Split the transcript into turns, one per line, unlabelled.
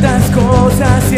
tantas cosas